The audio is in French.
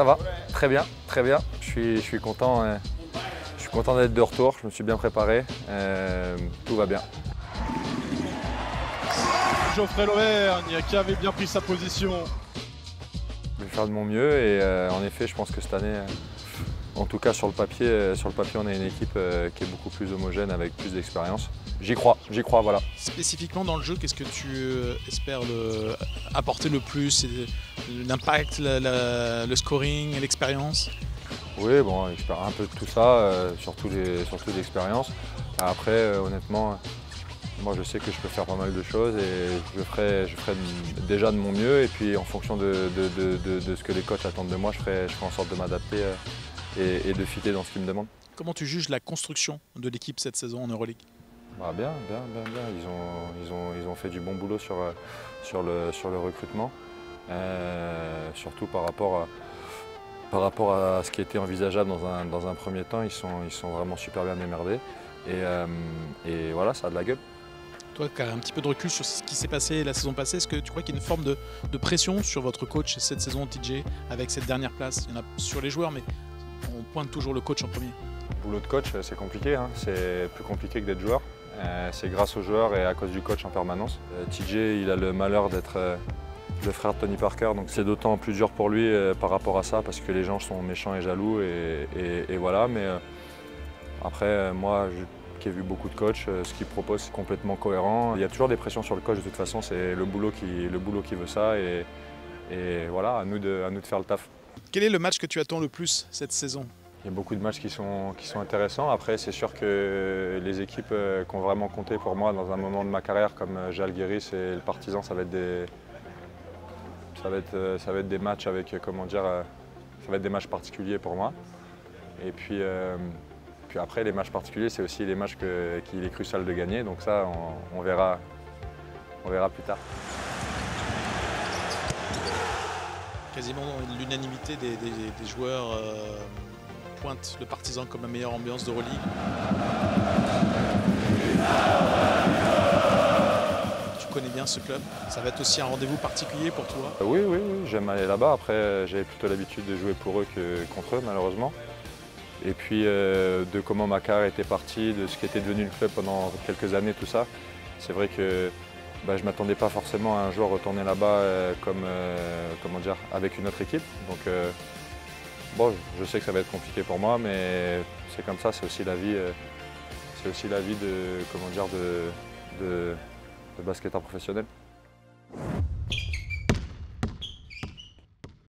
ça va, très bien, très bien. Je suis, je suis content, euh, je suis content d'être de retour, je me suis bien préparé, euh, tout va bien. Geoffrey Lauvergne qui avait bien pris sa position. Je vais faire de mon mieux et euh, en effet, je pense que cette année, euh, en tout cas sur le papier, euh, sur le papier, on a une équipe euh, qui est beaucoup plus homogène avec plus d'expérience. J'y crois, j'y crois, voilà. Spécifiquement dans le jeu, qu'est-ce que tu euh, espères le- apporter le plus? C'est L'impact, le scoring, l'expérience? Oui, bon, j'espère un peu de tout ça, euh, surtout les- surtout l'expérience. Après, euh, honnêtement, moi je sais que je peux faire pas mal de choses et je ferai, je ferai déjà de mon mieux. Et puis en fonction de, de- de- ce que les coachs attendent de moi, je ferai, je ferai en sorte de m'adapter euh, et, et de fitter dans ce qu'ils me demandent. Comment tu juges la construction de l'équipe cette saison en Euroleague? Bah, bien, bien, bien, bien. Ils ont, ils ont, ils ont fait du bon boulot sur, sur, le, sur le recrutement, Euh, surtout par rapport, à, par rapport à ce qui était envisageable dans un, dans un premier temps. Ils sont, ils sont vraiment super bien démerdés. Et, euh, et voilà, ça a de la gueule. Toi qui as un petit peu de recul sur ce qui s'est passé la saison passée, est-ce que tu crois qu'il y a une forme de, de pression sur votre coach cette saison TJ avec cette dernière place? Il y en a sur les joueurs, mais on pointe toujours le coach en premier. Le boulot de coach, c'est compliqué. hein. C'est plus compliqué que d'être joueur. Euh, c'est grâce aux joueurs et à cause du coach en permanence. Euh, TJ, il a le malheur d'être euh, le frère de Tony Parker, donc c'est d'autant plus dur pour lui euh, par rapport à ça, parce que les gens sont méchants et jaloux, et, et- et voilà. Mais euh, après, euh, moi, je- qui ai vu beaucoup de coachs, ce qu'il propose, c'est complètement cohérent. Il y a toujours des pressions sur le coach, de toute façon, c'est le boulot qui, le boulot qui veut ça, et, et voilà, à nous, de, à nous de faire le taf. Quel est le match que tu attends le plus cette saison? Il y a beaucoup de matchs qui sont, qui sont intéressants. Après, c'est sûr que les équipes qui ont vraiment compté pour moi dans un moment de ma carrière, comme Jalgiris et le Partizan, ça va être des, ça va être, euh, ça va être des matchs avec, euh, comment dire, euh, ça va être des particuliers pour moi. Et puis, puis après, les matchs particuliers, c'est aussi les matchs qu'il est crucial de gagner. Donc ça, on, verra, on verra plus tard. Quasiment l'unanimité des, joueurs pointe le partisan comme la meilleure ambiance de Euroleague. Connais bien ce club, ça va être aussi un rendez-vous particulier pour toi. Oui, oui, j'aime aller là-bas. Après, j'avais plutôt l'habitude de jouer pour eux que contre eux, malheureusement. Et puis, euh, de comment ma était partie, de ce qui était devenu le club pendant quelques années, tout ça. C'est vrai que bah, je ne m'attendais pas forcément à un jour retourner là-bas euh, comme, euh, comment dire, avec une autre équipe. Donc, bon, je sais que ça va être compliqué pour moi, mais c'est comme ça, c'est aussi la vie. c'est aussi la vie de, comment dire, de, de basketteur professionnel.